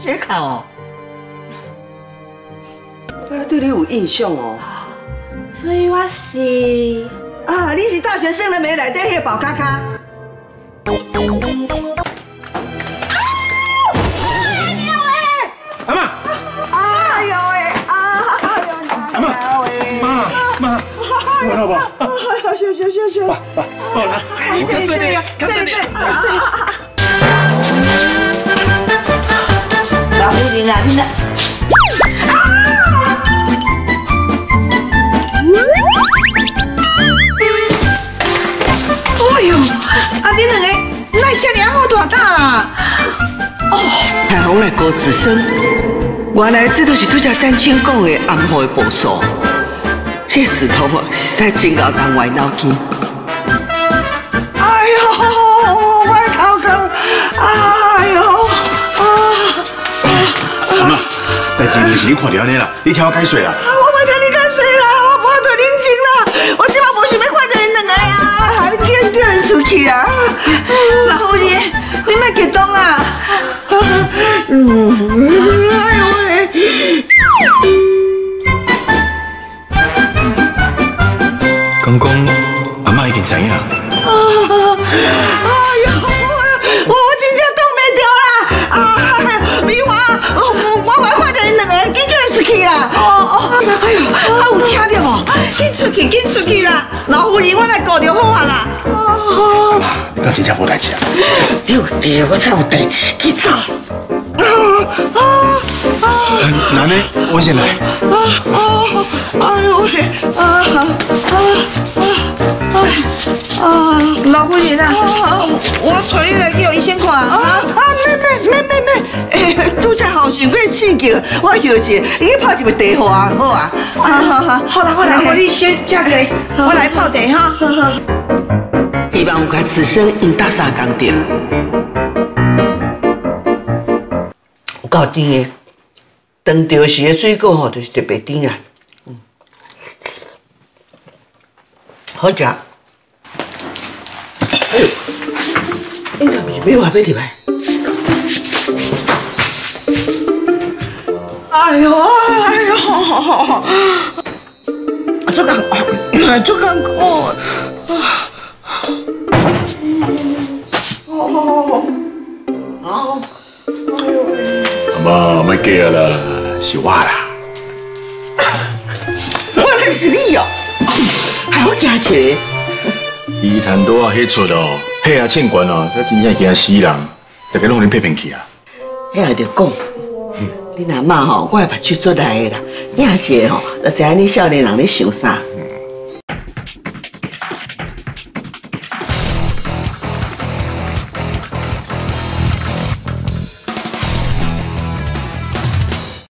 写考哦，我对你有印象哦。所以我是啊，你是大学生了没？来底迄个宝咖咖。阿妈，哎呦喂，哎呦，阿妈，喂，妈妈，我老婆，哎呦，行行行行，爸爸，好啦，谢谢你，谢谢你。老哎呦，啊，你两个哪这么好大胆啦？哦，太好来高子生，原来这都是拄只丹青讲的暗号的步数。这石头啊，实在真够当歪脑筋。代志不是你看到安尼啦，你听我解释啦。我袂听你讲水啦，我无法度冷静啦，我即马无想要看到因两个呀，你叫叫因出去啦。老夫人，你莫激动啦。嗯，哎呦喂！公公，阿妈已经知影。啊有听到无？紧出去，紧出去啦！老夫人，我来顾着好啊啦。阿妈，你敢真正无代志啊？对对，我才有代志，去走。啊啊啊！那呢，我先来。啊啊！哎呦喂！啊啊啊啊！老夫人啊，我找你拄才好想过刺激，我休息，你去泡一杯茶好啊，好啊。啊好好，好啦好啦，我你先吃者，我来泡茶哈。希望有甲此生因搭三工点。有够甜的，长条时的水果吼，就是特别甜啊。嗯，好食。哎呦，应该不是没话要入来。哎呦哎呦，好好好这个这个哦。哦，哎呦喂！阿妈，莫叫啦，是我啦。我来是你哦，还好惊起伊谈多啊，迄出哦，迄啊欠管哦，这真正惊死人，大家拢恁骗骗去啊。迄还着讲，你阿嬷吼，我的目睭做来的啦，也是吼，就知影你少年人咧想啥。